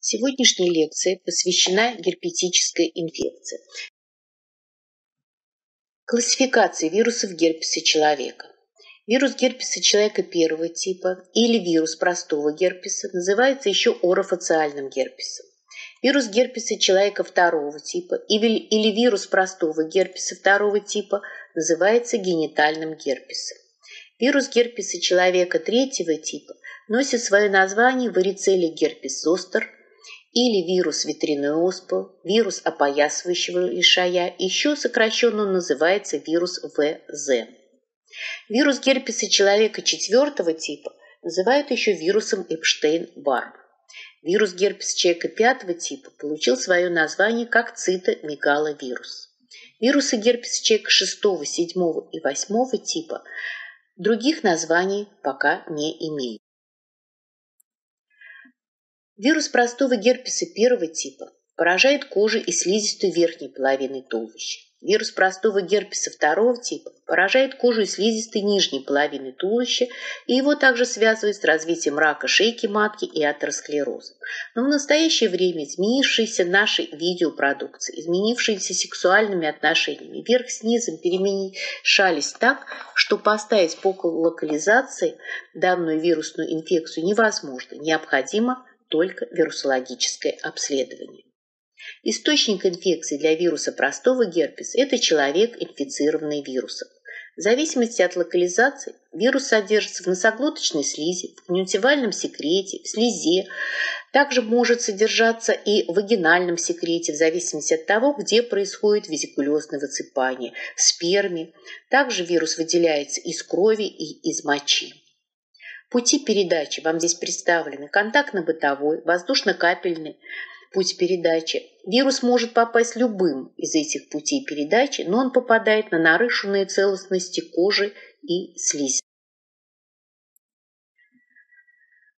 Сегодняшняя лекция посвящена герпетической инфекции. Классификация вирусов герпеса человека. Вирус герпеса человека первого типа или вирус простого герпеса называется еще орофациальным герпесом. Вирус герпеса человека второго типа или, вирус простого герпеса второго типа называется генитальным герпесом. Вирус герпеса человека третьего типа носит свое название варицелли герпес зостер или вирус ветряной оспы, вирус опоясывающего лишая, еще сокращенно называется вирус ВЗ. Вирус герпеса человека четвертого типа называют еще вирусом Эпштейн-Барр. Вирус герпеса человека пятого типа получил свое название как цитомегаловирус. Вирусы герпеса человека шестого, седьмого и восьмого типа других названий пока не имеют. Вирус простого герпеса первого типа поражает кожу и слизистую верхней половины туловища. Вирус простого герпеса второго типа поражает кожу и слизистой нижней половины туловища, и его также связывают с развитием рака шейки матки и атеросклероза. Но в настоящее время изменившиеся нашей видеопродукции, изменившиеся сексуальными отношениями, вверх с низом перемешались так, что поставить по локализации данную вирусную инфекцию невозможно. Необходимо только вирусологическое обследование. Источник инфекции для вируса простого герпеса – это человек, инфицированный вирусом. В зависимости от локализации вирус содержится в носоглоточной слизи, в конъюнктивальном секрете, в слезе, также может содержаться и в вагинальном секрете, в зависимости от того, где происходит визикулезное высыпание, в сперме. Также вирус выделяется из крови и из мочи. Пути передачи вам здесь представлены контактно-бытовой, воздушно-капельный путь передачи. Вирус может попасть любым из этих путей передачи, но он попадает на нарушенные целостности кожи и слизи.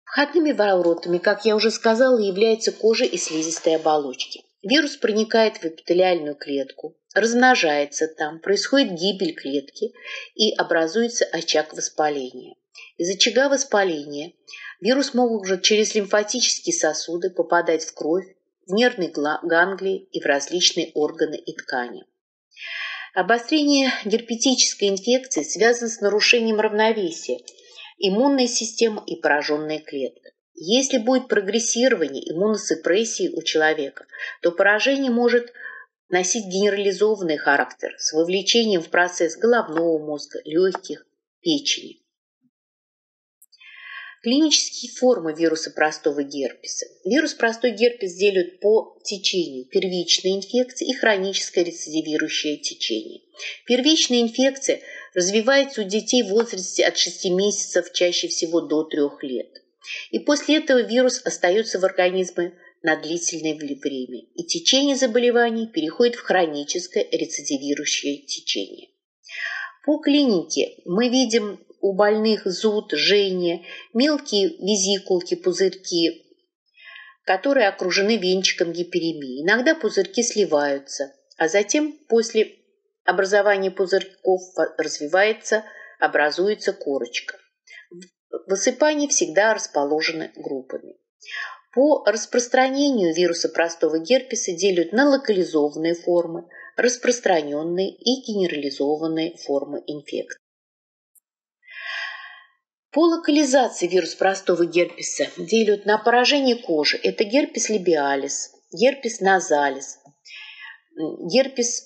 Входными воротами, как я уже сказала, являются кожа и слизистые оболочки. Вирус проникает в эпителиальную клетку, размножается там, происходит гибель клетки и образуется очаг воспаления. Из очага воспаления вирус может уже через лимфатические сосуды попадать в кровь, в нервные ганглии и в различные органы и ткани. Обострение герпетической инфекции связано с нарушением равновесия иммунной системы и пораженная клетка. Если будет прогрессирование иммуносупрессии у человека, то поражение может носить генерализованный характер с вовлечением в процесс головного мозга, легких, печени. Клинические формы вируса простого герпеса. Вирус простой герпес делят по течению первичной инфекции и хроническое рецидивирующее течение. Первичная инфекция развивается у детей в возрасте от 6 месяцев, чаще всего до 3 лет. И после этого вирус остается в организме на длительное время, и течение заболеваний переходит в хроническое рецидивирующее течение. По клинике мы видим у больных зуд, жжение, мелкие визикулки, пузырьки, которые окружены венчиком гиперемии. Иногда пузырьки сливаются, а затем после образования пузырьков развивается, образуется корочка. Высыпания всегда расположены группами. По распространению вируса простого герпеса делят на локализованные формы, распространенные и генерализованные формы инфекции. По локализации вирус простого герпеса делят на поражение кожи. Это герпес либиалис, герпес назалис, герпес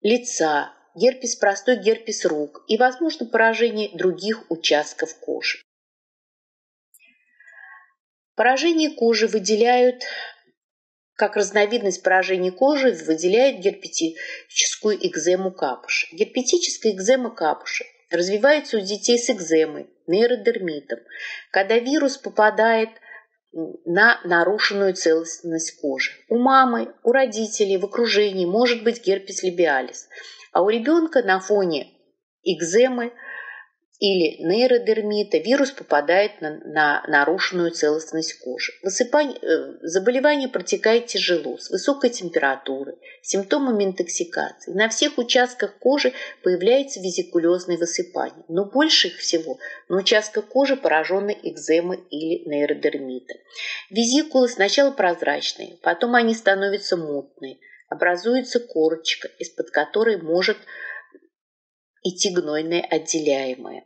лица, герпес простой, герпес рук и, возможно, поражение других участков кожи. Поражение кожи выделяют, как разновидность поражения кожи, выделяют герпетическую экзему капуши. Герпетическая экзема капуши – развивается у детей с экземой, нейродермитом, когда вирус попадает на нарушенную целостность кожи. У мамы, у родителей, в окружении может быть герпес либиалис, а у ребенка на фоне экземы или нейродермита вирус попадает на, на нарушенную целостность кожи. Высыпание, э, заболевание протекает тяжело, с высокой температурой, симптомами интоксикации. На всех участках кожи появляется визикулезное высыпание, но больше всего на участках кожи, пораженной экземой или нейродермитом. Визикулы сначала прозрачные, потом они становятся мутные, образуется корочка, из-под которой может идти гнойное отделяемое.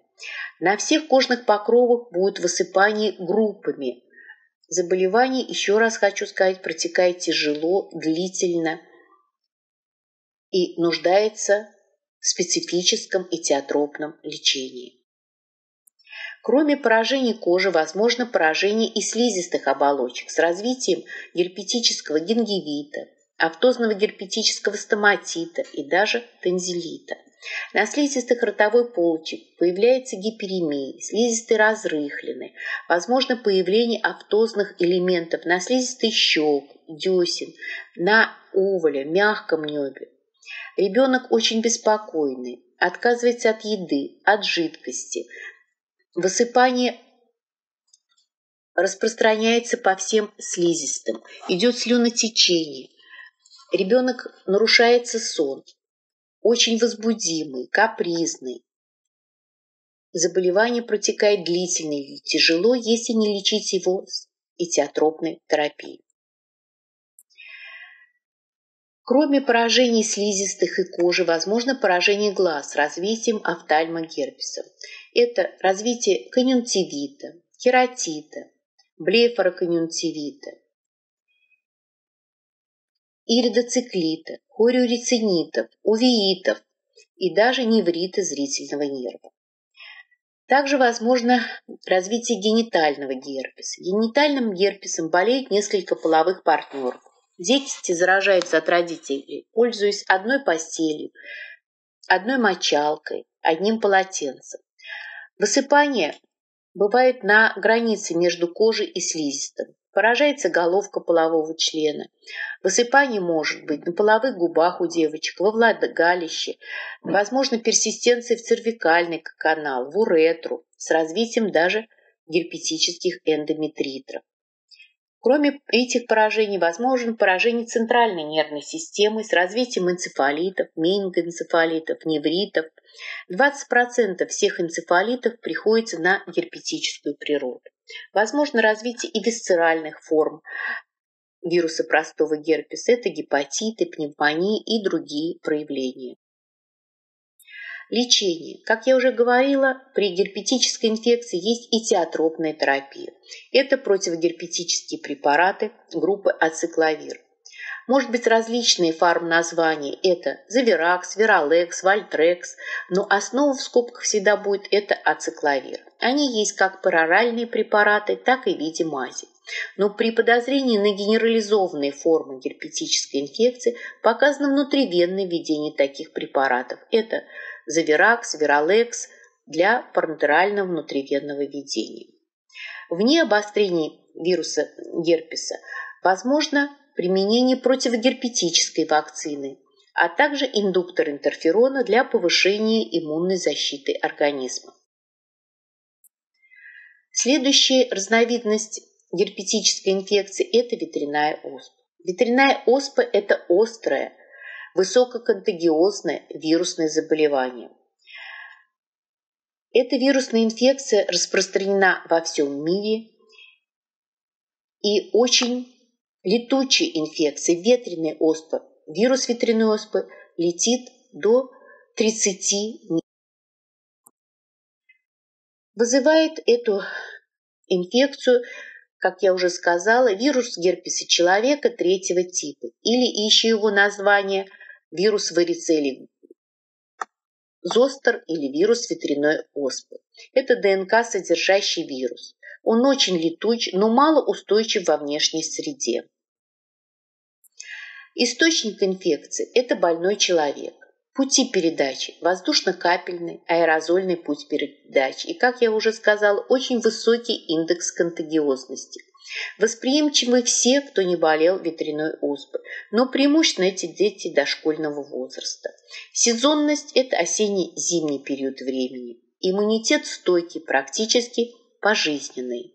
На всех кожных покровах будет высыпание группами. Заболевание, еще раз хочу сказать, протекает тяжело, длительно и нуждается в специфическом и теотропном лечении. Кроме поражений кожи, возможно поражение и слизистых оболочек с развитием герпетического гингивита, автозного герпетического стоматита и даже тензилита. На слизистых ротовой полочек появляется гиперемия, слизистые разрыхлены, возможно появление автозных элементов на слизистой щек, десен, на уволе, мягком небе. Ребенок очень беспокойный, отказывается от еды, от жидкости. Высыпание распространяется по всем слизистым, идет слюнотечение. Ребенок нарушается сон, очень возбудимый, капризный. Заболевание протекает длительно и тяжело, если не лечить его этиотропной терапией. Кроме поражений слизистых и кожи, возможно поражение глаз с развитием офтальмогерпеса. Это развитие конъюнктивита, кератита, блефороконъюнктивита, иридоциклита, хориорецинитов, увеитов и даже неврита зрительного нерва. Также возможно развитие генитального герпеса. Генитальным герпесом болеют несколько половых партнеров. Дети заражаются от родителей, пользуясь одной постелью, одной мочалкой, одним полотенцем. Высыпание бывает на границе между кожей и слизистым. Поражается головка полового члена. Высыпание может быть на половых губах у девочек, во влагалище, возможно персистенция в цервикальный канал, в уретру, с развитием даже герпетических эндометритров. Кроме этих поражений, возможно поражение центральной нервной системы с развитием энцефалитов, менингоэнцефалитов, невритов. 20% всех энцефалитов приходится на герпетическую природу. Возможно развитие и висцеральных форм вируса простого герпеса. Это гепатиты, пневмонии и другие проявления. Лечение. Как я уже говорила, при герпетической инфекции есть и теотропная терапия. Это противогерпетические препараты группы ацикловир. Может быть различные фарм-названия. Это Завиракс, Виралекс, Вальтрекс, но основа в скобках всегда будет это ацикловир. Они есть как пароральные препараты, так и в виде мази. Но при подозрении на генерализованные формы герпетической инфекции показано внутривенное введение таких препаратов. Это Завиракс, Виралекс для парентерального внутривенного введения. Вне обострений вируса герпеса возможно применение противогерпетической вакцины, а также индуктор интерферона для повышения иммунной защиты организма. Следующая разновидность герпетической инфекции – это ветряная оспа. Ветряная оспа – это острая, высококонтагиозное вирусное заболевание. Эта вирусная инфекция распространена во всем мире и очень летучая инфекция, ветреная оспа, вирус ветряной оспы летит до 30 Вызывает эту инфекцию, как я уже сказала, вирус герпеса человека третьего типа или еще его название – вирус варицелли зостер или вирус ветряной оспы. Это ДНК, содержащий вирус. Он очень летуч, но мало устойчив во внешней среде. Источник инфекции – это больной человек. Пути передачи – воздушно-капельный, аэрозольный путь передачи. И, как я уже сказала, очень высокий индекс контагиозности – Восприимчивы все, кто не болел ветряной оспой, но преимущественно эти дети дошкольного возраста. Сезонность – это осенний-зимний период времени. Иммунитет стойкий, практически пожизненный.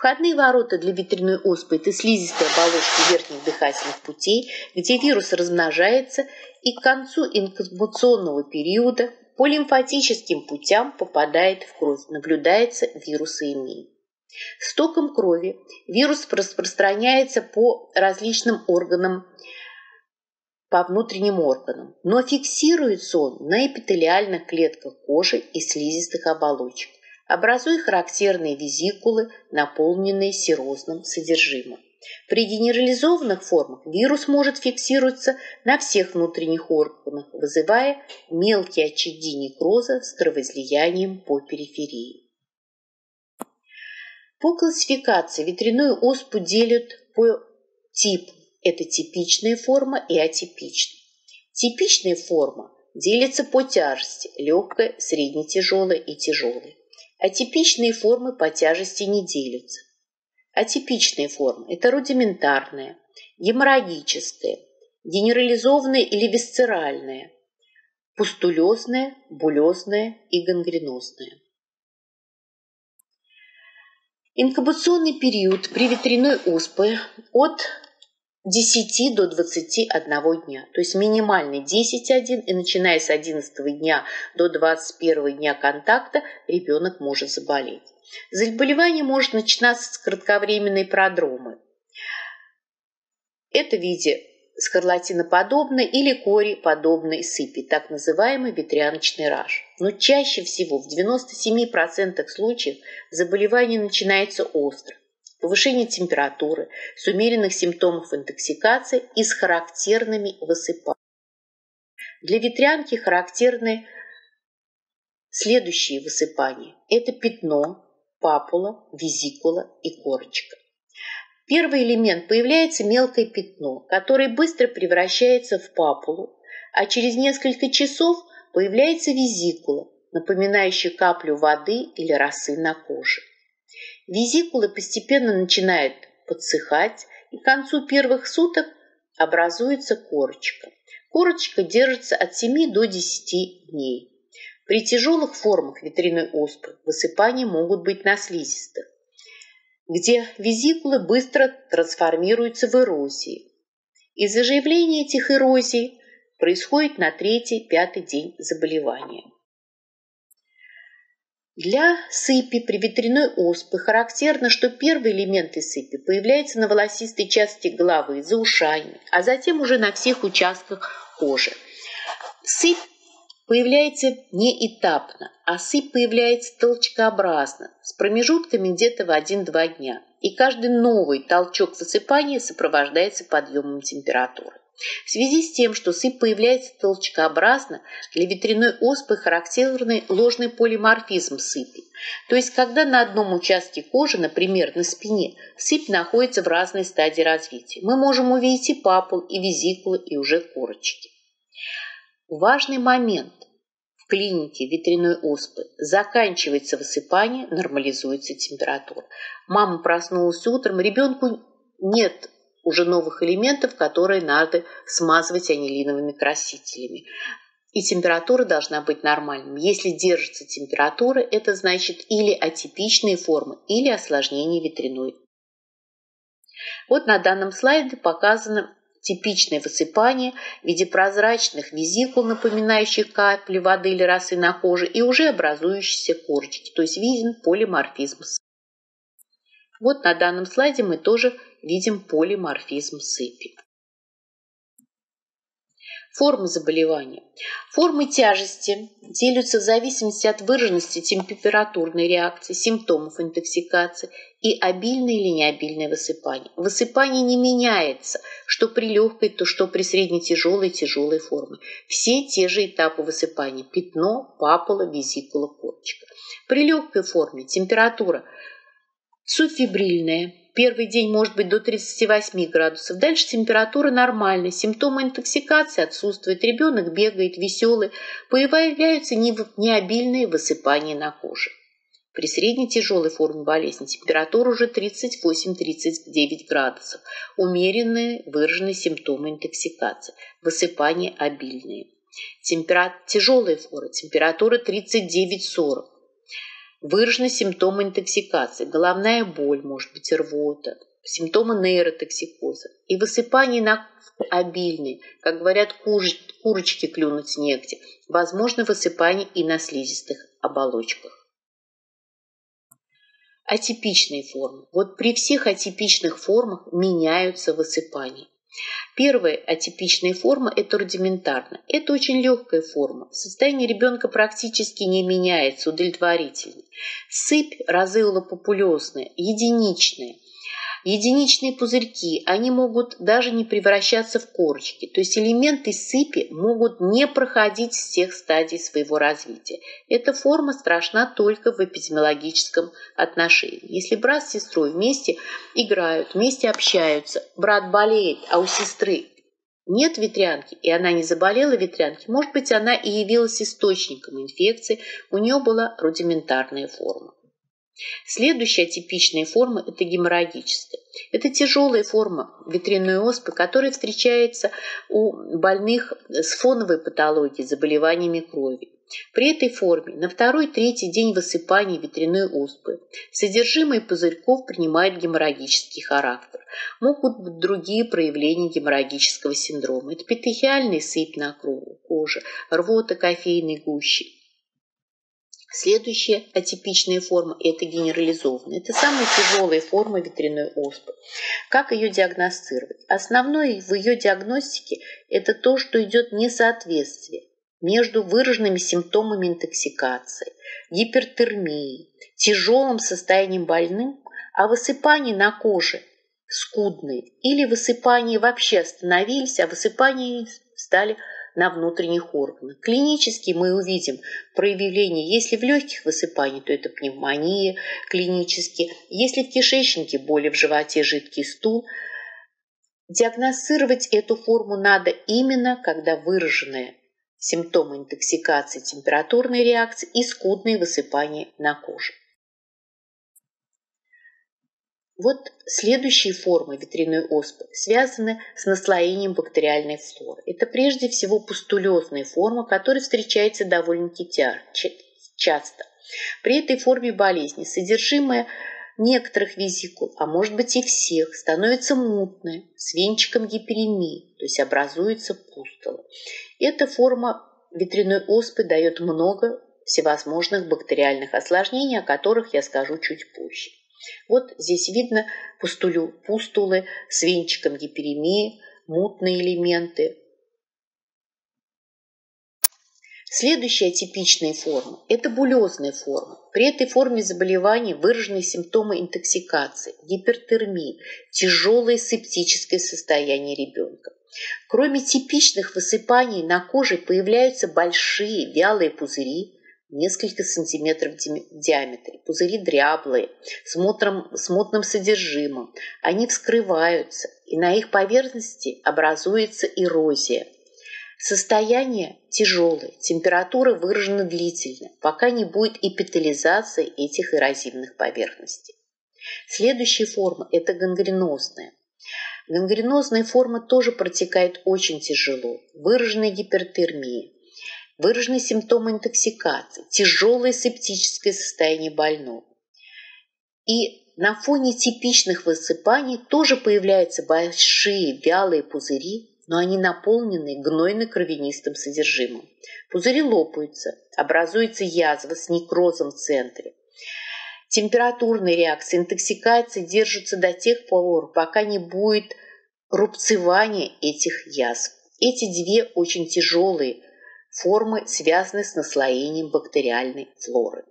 Входные ворота для ветряной оспы – это слизистые оболочки верхних дыхательных путей, где вирус размножается и к концу инкубационного периода по лимфатическим путям попадает в кровь, наблюдается вирусоемия. Стоком крови вирус распространяется по различным органам, по внутренним органам, но фиксируется он на эпителиальных клетках кожи и слизистых оболочек, образуя характерные визикулы, наполненные серозным содержимым. При генерализованных формах вирус может фиксироваться на всех внутренних органах, вызывая мелкие очаги некроза с кровоизлиянием по периферии. По классификации ветряную оспу делят по типу. Это типичная форма и атипичная. Типичная форма делится по тяжести – легкая, среднетяжелая и тяжелая. Атипичные формы по тяжести не делятся. Атипичные формы – это рудиментарная, геморрагическая, генерализованная или висцеральная, пустулезная, булезная и гангренозная. Инкубационный период при ветряной оспе от 10 до 21 дня, то есть минимальный 10-1, и начиная с 11 дня до 21 дня контакта ребенок может заболеть. Заболевание может начинаться с кратковременной продромы. Это в виде скарлатиноподобной или кори-подобной сыпи, так называемый ветряночный раж. Но чаще всего, в 97% случаев, заболевание начинается остро. Повышение температуры, с умеренных симптомов интоксикации и с характерными высыпаниями. Для ветрянки характерны следующие высыпания. Это пятно, папула, визикула и корочка. Первый элемент появляется мелкое пятно, которое быстро превращается в папулу, а через несколько часов появляется визикула, напоминающая каплю воды или росы на коже. Визикула постепенно начинает подсыхать, и к концу первых суток образуется корочка. Корочка держится от 7 до 10 дней. При тяжелых формах ветряной оспы высыпания могут быть на слизистых где визикулы быстро трансформируются в эрозии. из заживления этих эрозий происходит на третий-пятый день заболевания. Для сыпи при ветряной оспы характерно, что первые элементы сыпи появляются на волосистой части головы, за ушами, а затем уже на всех участках кожи. Сыпь появляется не этапно, а сыпь появляется толчкообразно, с промежутками где-то в 1-2 дня. И каждый новый толчок высыпания сопровождается подъемом температуры. В связи с тем, что сыпь появляется толчкообразно, для ветряной оспы характерный ложный полиморфизм сыпи. То есть, когда на одном участке кожи, например, на спине, сыпь находится в разной стадии развития. Мы можем увидеть и папул, и визикулы, и уже корочки. Важный момент клинике ветряной оспы заканчивается высыпание, нормализуется температура. Мама проснулась утром, ребенку нет уже новых элементов, которые надо смазывать анилиновыми красителями. И температура должна быть нормальной. Если держится температура, это значит или атипичные формы, или осложнение ветряной. Вот на данном слайде показано типичное высыпание в виде прозрачных визикул, напоминающих капли воды или росы на коже, и уже образующиеся корочки, то есть виден полиморфизм. Вот на данном слайде мы тоже видим полиморфизм сыпи. Формы заболевания. Формы тяжести делятся в зависимости от выраженности температурной реакции, симптомов интоксикации и обильное или необильное высыпание. Высыпание не меняется, что при легкой, то что при среднетяжелой тяжелой форме. Все те же этапы высыпания – пятно, папула, визикула, корочка. При легкой форме температура субфибрильная, Первый день может быть до 38 градусов. Дальше температура нормальная. Симптомы интоксикации отсутствуют. Ребенок бегает веселый. Появляются необильные высыпания на коже. При средней тяжелой форме болезни температура уже 38-39 градусов. Умеренные выраженные симптомы интоксикации. Высыпания обильные. Температ... Тяжелая фора, температура 39-40. Выражены симптомы интоксикации, головная боль, может быть, рвота, симптомы нейротоксикоза и высыпание на обильные, как говорят, курочки клюнуть негде, возможно высыпание и на слизистых оболочках. Атипичные формы. Вот при всех атипичных формах меняются высыпания. Первая атипичная форма – это рудиментарно. Это очень легкая форма. Состояние ребенка практически не меняется, удовлетворительно. Сыпь розеолопопулезная, единичная – Единичные пузырьки, они могут даже не превращаться в корочки, то есть элементы сыпи могут не проходить всех стадий своего развития. Эта форма страшна только в эпидемиологическом отношении. Если брат с сестрой вместе играют, вместе общаются, брат болеет, а у сестры нет ветрянки, и она не заболела ветрянки, может быть, она и явилась источником инфекции, у нее была рудиментарная форма. Следующая типичная форма – это геморрагическая. Это тяжелая форма ветряной оспы, которая встречается у больных с фоновой патологией, заболеваниями крови. При этой форме на второй-третий день высыпания ветряной оспы содержимое пузырьков принимает геморрагический характер. Могут быть другие проявления геморрагического синдрома. Это петехиальный сыпь на коже, рвота кофейной гущи. Следующая атипичная форма – это генерализованная. Это самая тяжелая форма ветряной оспы. Как ее диагностировать? Основное в ее диагностике – это то, что идет несоответствие между выраженными симптомами интоксикации, гипертермией, тяжелым состоянием больным, а высыпание на коже скудные или высыпания вообще остановились, а высыпания стали на внутренних органах. Клинически мы увидим проявление, если в легких высыпаний, то это пневмония клинически, если в кишечнике боли в животе, жидкий стул. Диагностировать эту форму надо именно, когда выраженные симптомы интоксикации, температурной реакции и скудные высыпания на коже. Вот следующие формы ветряной оспы связаны с наслоением бактериальной флоры. Это прежде всего пустулезная форма, которая встречается довольно-таки часто. При этой форме болезни содержимое некоторых визикул, а может быть и всех, становится мутное, с венчиком гиперемии, то есть образуется пустола. Эта форма ветряной оспы дает много всевозможных бактериальных осложнений, о которых я скажу чуть позже. Вот здесь видно пустулю, пустулы с венчиком гиперемии, мутные элементы. Следующая типичная форма – это булезная форма. При этой форме заболевания выражены симптомы интоксикации, гипертермии, тяжелое септическое состояние ребенка. Кроме типичных высыпаний на коже появляются большие вялые пузыри, несколько сантиметров в диаметре. Пузыри дряблые, с, мутром, с мутным содержимым. Они вскрываются, и на их поверхности образуется эрозия. Состояние тяжелое, температура выражена длительно, пока не будет эпителизации этих эрозивных поверхностей. Следующая форма – это гангренозная. Гангренозная форма тоже протекает очень тяжело, выраженная гипертермия выражены симптомы интоксикации, тяжелое септическое состояние больного. И на фоне типичных высыпаний тоже появляются большие вялые пузыри, но они наполнены гнойно-кровянистым содержимым. Пузыри лопаются, образуется язва с некрозом в центре. Температурные реакции, интоксикация держатся до тех пор, пока не будет рубцевания этих язв. Эти две очень тяжелые формы связаны с наслоением бактериальной флоры.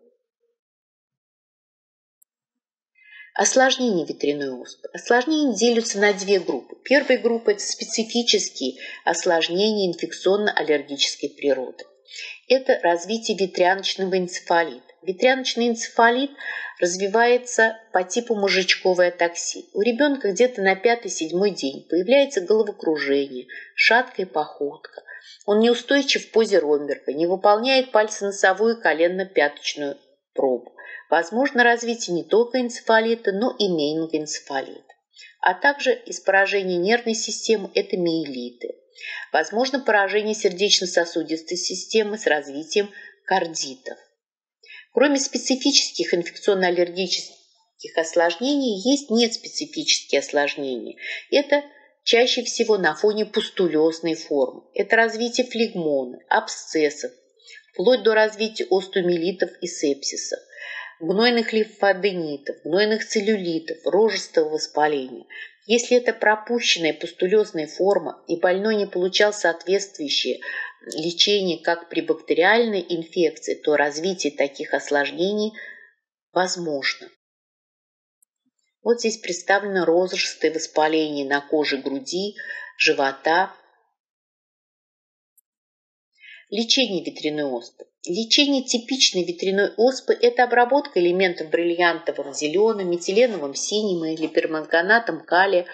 Осложнения ветряной оспы. Осложнения делятся на две группы. Первая группа – это специфические осложнения инфекционно-аллергической природы. Это развитие ветряночного энцефалита. Ветряночный энцефалит развивается по типу мужичковой атаксии. У ребенка где-то на пятый-седьмой день появляется головокружение, шаткая походка, он неустойчив в позе Ромберга, не выполняет пальценно-носовую и коленно-пяточную пробу. Возможно развитие не только энцефалита, но и менингоэнцефалита. А также из поражения нервной системы – это миелиты. Возможно поражение сердечно-сосудистой системы с развитием кардитов. Кроме специфических инфекционно-аллергических осложнений, есть неспецифические осложнения. Это чаще всего на фоне пустулезной формы. Это развитие флегмона, абсцессов, вплоть до развития остеомиелитов и сепсисов, гнойных лимфоденитов, гнойных целлюлитов, рожистого воспаления. Если это пропущенная пустулезная форма и больной не получал соответствующее лечение как при бактериальной инфекции, то развитие таких осложнений возможно. Вот здесь представлено розжистое воспаление на коже груди, живота. Лечение ветряной оспы. Лечение типичной ветряной оспы – это обработка элементов бриллиантовым зеленым, метиленовым синим или перманганатом калия,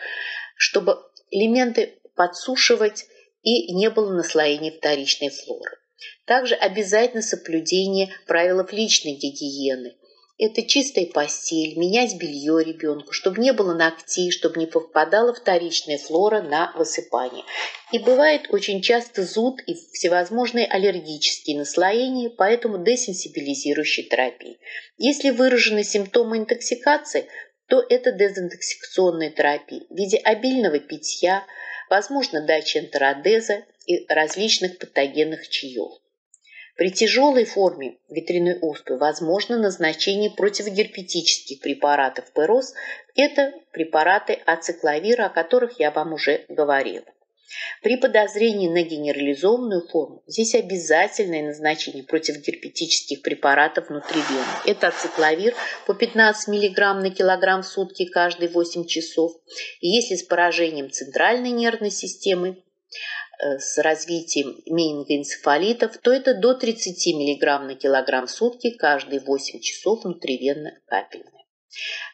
чтобы элементы подсушивать и не было наслоения вторичной флоры. Также обязательно соблюдение правил личной гигиены – это чистая постель, менять белье ребенку, чтобы не было ногтей, чтобы не попадала вторичная флора на высыпание. И бывает очень часто зуд и всевозможные аллергические наслоения, поэтому десенсибилизирующей терапии. Если выражены симптомы интоксикации, то это дезинтоксикационная терапия в виде обильного питья, возможно, дача энтеродеза и различных патогенных чаев. При тяжелой форме ветряной оспы возможно назначение противогерпетических препаратов ПРОС. Это препараты ацикловира, о которых я вам уже говорила. При подозрении на генерализованную форму здесь обязательное назначение противогерпетических препаратов внутривенно. Это ацикловир по 15 мг на килограмм в сутки каждые 8 часов. И если с поражением центральной нервной системы, с развитием менингоэнцефалитов, то это до 30 мг на килограмм в сутки каждые 8 часов внутривенно капельное.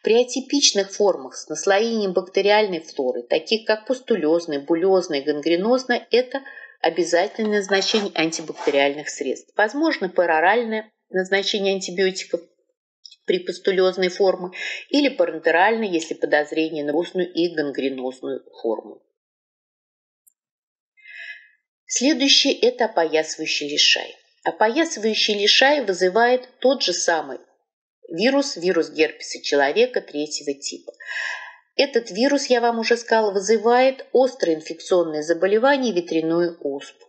При атипичных формах с наслоением бактериальной флоры, таких как пустулезная, булезная, гангренозная, это обязательное назначение антибактериальных средств. Возможно, пероральное назначение антибиотиков при пустулезной форме или парентеральное, если подозрение на устную и гангренозную форму. Следующее – это опоясывающий лишай. Опоясывающий лишай вызывает тот же самый вирус, вирус герпеса человека третьего типа. Этот вирус, я вам уже сказала, вызывает острое инфекционное заболевание ветряную оспу.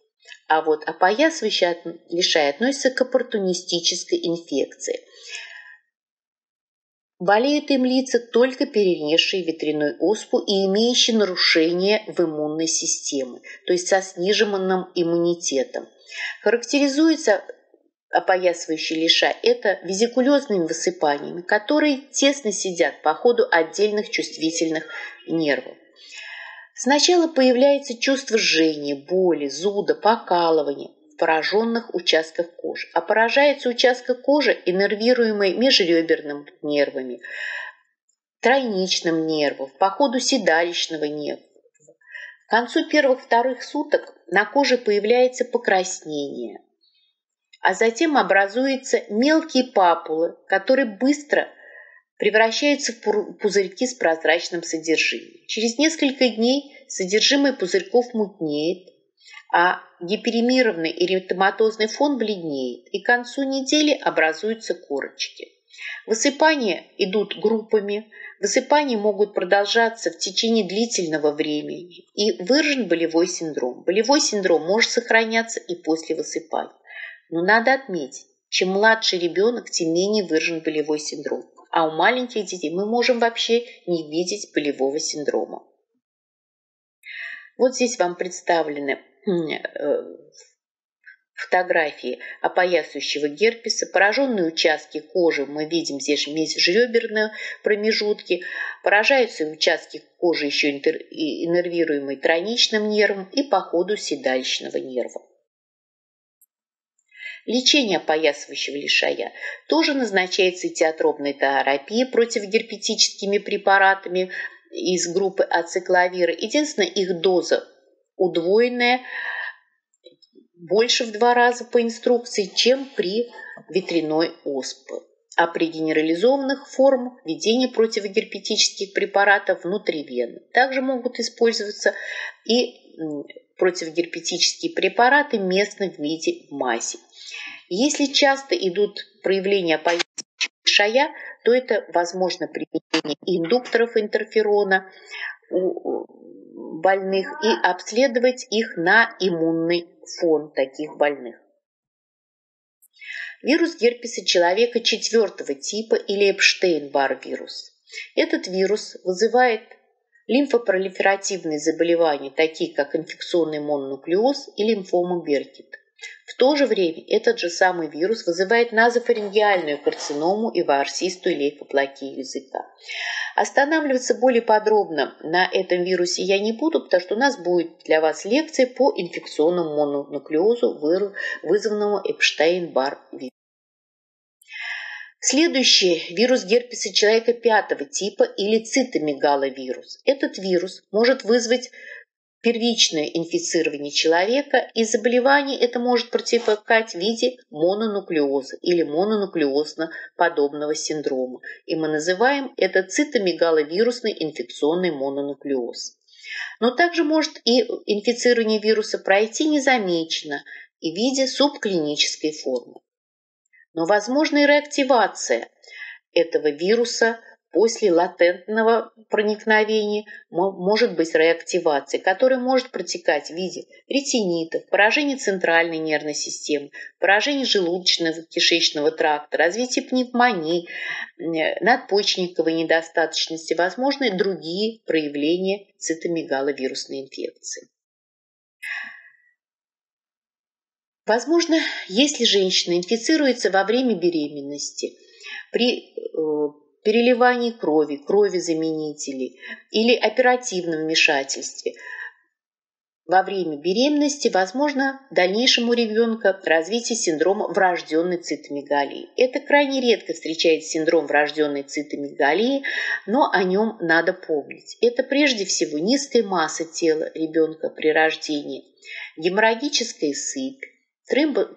А вот опоясывающий лишай относится к оппортунистической инфекции – Болеют им лица, только перенесшие ветряной оспу и имеющие нарушение в иммунной системе, то есть со сниженным иммунитетом. Характеризуется опоясывающий лиша – это визикулезными высыпаниями, которые тесно сидят по ходу отдельных чувствительных нервов. Сначала появляется чувство жжения, боли, зуда, покалывания – пораженных участках кожи. А поражается участок кожи, иннервируемый межреберным нервами, тройничным нервом, по ходу седалищного нерва. К концу первых-вторых суток на коже появляется покраснение, а затем образуются мелкие папулы, которые быстро превращаются в пузырьки с прозрачным содержимым. Через несколько дней содержимое пузырьков мутнеет, а гиперемированный эритематозный фон бледнеет, и к концу недели образуются корочки. Высыпания идут группами, высыпания могут продолжаться в течение длительного времени, и выражен болевой синдром. Болевой синдром может сохраняться и после высыпания. Но надо отметить, чем младше ребенок, тем менее выражен болевой синдром. А у маленьких детей мы можем вообще не видеть болевого синдрома. Вот здесь вам представлены фотографии опоясывающего герпеса, пораженные участки кожи, мы видим здесь межреберные промежутки, поражаются участки кожи еще иннервируемые тройничным нервом и по ходу седалищного нерва. Лечение опоясывающего лишая тоже назначается театробной терапией противогерпетическими препаратами из группы ацикловира. Единственное, их доза удвоенная больше в два раза по инструкции, чем при ветряной оспе. А при генерализованных формах введение противогерпетических препаратов внутривенно. Также могут использоваться и противогерпетические препараты местно в виде мази. Если часто идут проявления шая, то это возможно применение индукторов интерферона больных и обследовать их на иммунный фон таких больных. Вирус герпеса человека четвертого типа или Эпштейн-Бар вирус. Этот вирус вызывает лимфопролиферативные заболевания, такие как инфекционный мононуклеоз и лимфома Беркет. В то же время этот же самый вирус вызывает назофарингеальную карциному и ваорсистую лейкоплакию языка. Останавливаться более подробно на этом вирусе я не буду, потому что у нас будет для вас лекция по инфекционному мононуклеозу, вызванному Эпштейн-Бар вирусом. Следующий вирус герпеса человека пятого типа или цитомегаловирус. Этот вирус может вызвать первичное инфицирование человека, и заболевание это может протекать в виде мононуклеоза или мононуклеозно-подобного синдрома. И мы называем это цитомегаловирусный инфекционный мононуклеоз. Но также может и инфицирование вируса пройти незамеченно и в виде субклинической формы. Но возможна и реактивация этого вируса после латентного проникновения может быть реактивация, которая может протекать в виде ретинитов, поражения центральной нервной системы, поражения желудочного кишечного тракта, развития пневмонии, надпочечниковой недостаточности, возможны другие проявления цитомегаловирусной инфекции. Возможно, если женщина инфицируется во время беременности, при э, переливании крови, крови заменителей или оперативном вмешательстве, во время беременности возможно дальнейшему ребенка развитие синдрома врожденной цитомегалии. Это крайне редко встречается синдром врожденной цитомегалии, но о нем надо помнить. Это прежде всего низкая масса тела ребенка при рождении, геморрагическая сыпь,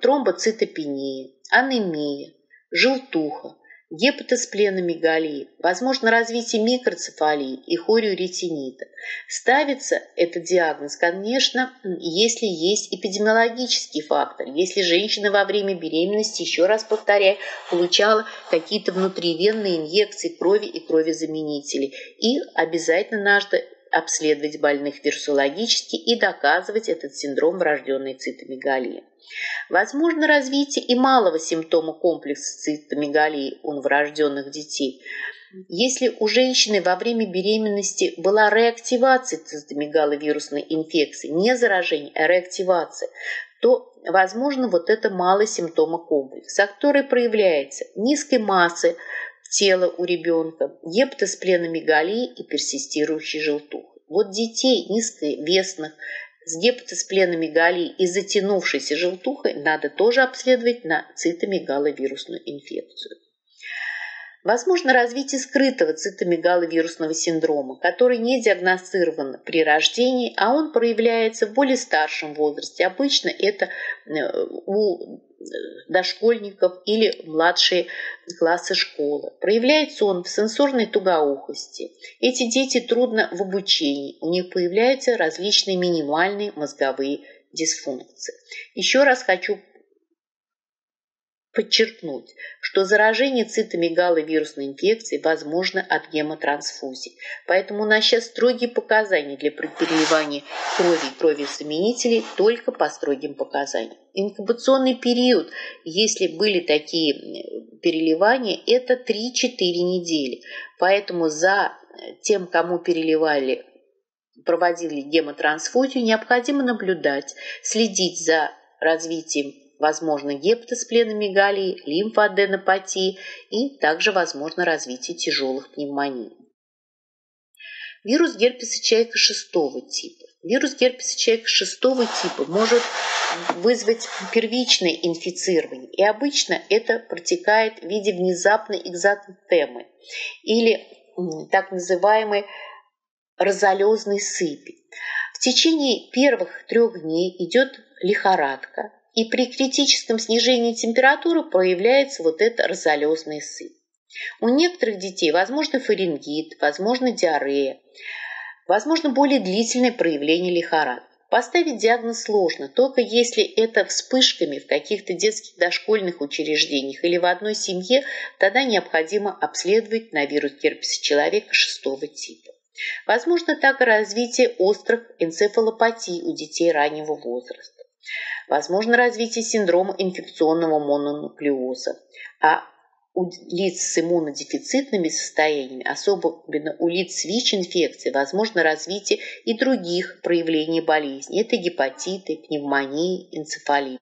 тромбоцитопения, анемия, желтуха, гепатоспленомегалии, возможно развитие микроцефалии и хориоретинита. Ставится этот диагноз, конечно, если есть эпидемиологический фактор, если женщина во время беременности, еще раз повторяю, получала какие-то внутривенные инъекции крови и кровезаменителей. И обязательно надо обследовать больных вирусологически и доказывать этот синдром врожденной цитомегалии. Возможно развитие и малого симптома комплекса цитомегалии у новорожденных детей. Если у женщины во время беременности была реактивация цитомегаловирусной инфекции, не заражение, а реактивация, то возможно вот это малый симптома комплекса, который проявляется низкой массы тела у ребенка, гепатоспленомегалии и персистирующей желтухой. Вот детей низковесных с гепатоспленомегалией и затянувшейся желтухой надо тоже обследовать на цитомегаловирусную инфекцию. Возможно развитие скрытого цитомегаловирусного синдрома, который не диагностирован при рождении, а он проявляется в более старшем возрасте. Обычно это э, у дошкольников или младшие классы школы. Проявляется он в сенсорной тугоухости. Эти дети трудно в обучении, у них появляются различные минимальные мозговые дисфункции. Еще раз хочу подчеркнуть, что заражение цитомегаловирусной инфекцией возможно от гемотрансфузии. Поэтому у нас сейчас строгие показания для переливания крови и крови-заменителей только по строгим показаниям. Инкубационный период, если были такие переливания, это 3-4 недели. Поэтому за тем, кому переливали проводили гемотрансфузию, необходимо наблюдать, следить за развитием возможно гепатоспленомегалии, лимфоаденопатии и также возможно развитие тяжелых пневмоний. Вирус герпеса человека шестого типа. Вирус герпеса человека шестого типа может вызвать первичное инфицирование, и обычно это протекает в виде внезапной экзотемы или так называемой розолезной сыпи. В течение первых трех дней идет лихорадка, и при критическом снижении температуры появляется вот эта розолезная сыпь. У некоторых детей возможно фарингит, возможно диарея, возможно более длительное проявление лихорадки. Поставить диагноз сложно, только если это вспышками в каких-то детских дошкольных учреждениях или в одной семье, тогда необходимо обследовать на вирус герпеса человека шестого типа. Возможно также развитие острых энцефалопатий у детей раннего возраста. Возможно развитие синдрома инфекционного мононуклеоза. А у лиц с иммунодефицитными состояниями, особенно у лиц с ВИЧ-инфекцией, возможно развитие и других проявлений болезни. Это гепатиты, пневмонии, энцефалит.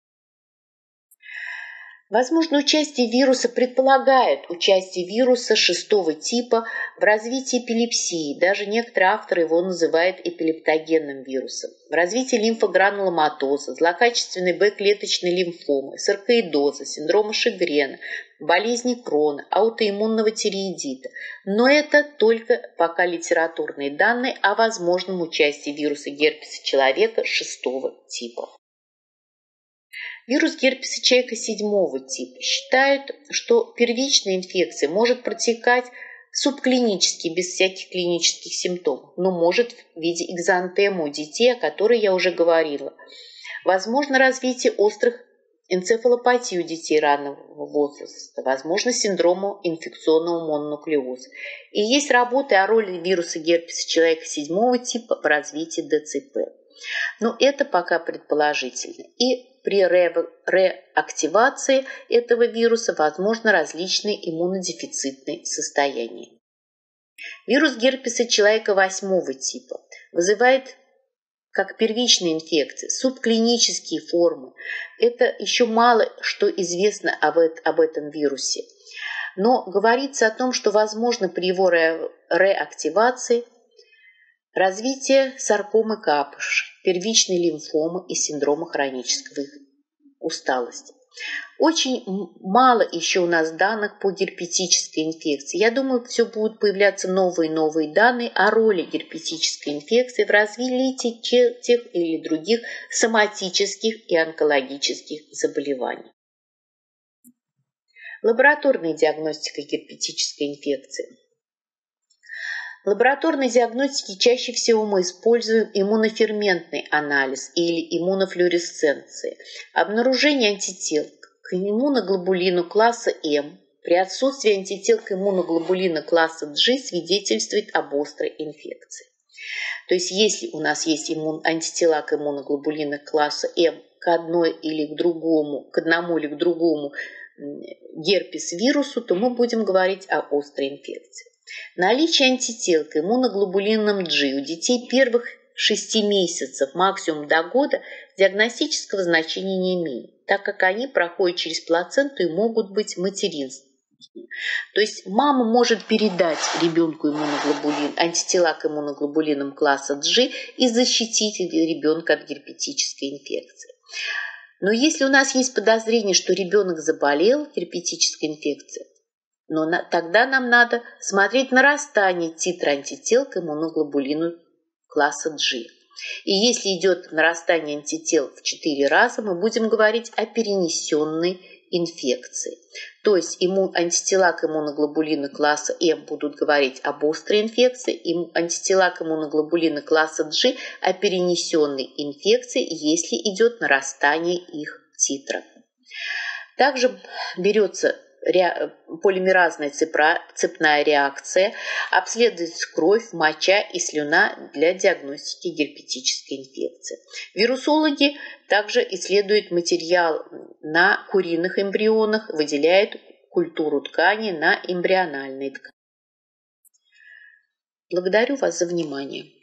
Возможно, участие вируса предполагает участие вируса шестого типа в развитии эпилепсии. Даже некоторые авторы его называют эпилептогенным вирусом. В развитии лимфогрануломатоза, злокачественной Б-клеточной лимфомы, саркоидоза, синдрома Шигрена, болезни Крона, аутоиммунного тиреидита. Но это только пока литературные данные о возможном участии вируса герпеса человека шестого типа. Вирус герпеса человека седьмого типа считают, что первичная инфекция может протекать субклинически, без всяких клинических симптомов, но может в виде экзантемы у детей, о которой я уже говорила. Возможно развитие острых энцефалопатий у детей раннего возраста, возможно синдрома инфекционного мононуклеоза. И есть работы о роли вируса герпеса человека седьмого типа в развитии ДЦП. Но это пока предположительно. И при реактивации этого вируса возможно различные иммунодефицитные состояния. Вирус герпеса человека восьмого типа вызывает как первичная инфекция, субклинические формы. Это еще мало что известно об, этом вирусе. Но говорится о том, что возможно при его ре реактивации развитие саркомы капыш, первичной лимфомы и синдрома хронической усталости. Очень мало еще у нас данных по герпетической инфекции. Я думаю, все будут появляться новые и новые данные о роли герпетической инфекции в развитии тех или других соматических и онкологических заболеваний. Лабораторная диагностика герпетической инфекции. Лабораторной диагностике чаще всего мы используем иммуноферментный анализ или иммунофлюоресценции. Обнаружение антител к иммуноглобулину класса М при отсутствии антител к иммуноглобулину класса G свидетельствует об острой инфекции. То есть если у нас есть иммун, антитела к иммуноглобулину класса М к одной или к другому, к одному или к другому герпес вирусу, то мы будем говорить о острой инфекции. Наличие антител к иммуноглобулинам G у детей первых 6 месяцев, максимум до года, диагностического значения не имеет, так как они проходят через плаценту и могут быть материнскими. То есть мама может передать ребенку иммуноглобулин, антитела к иммуноглобулинам класса G и защитить ребенка от герпетической инфекции. Но если у нас есть подозрение, что ребенок заболел герпетической инфекцией, но на, тогда нам надо смотреть нарастание титра антител к иммуноглобулину класса G. И если идет нарастание антител в 4 раза, мы будем говорить о перенесенной инфекции. То есть иммун, антитела к иммуноглобулину класса М будут говорить об острой инфекции, и антитела к иммуноглобулину класса G о перенесенной инфекции, если идет нарастание их титра. Также берется полимеразная цепная реакция, обследуется кровь, моча и слюна для диагностики герпетической инфекции. Вирусологи также исследуют материал на куриных эмбрионах, выделяют культуру ткани на эмбриональной ткани. Благодарю вас за внимание.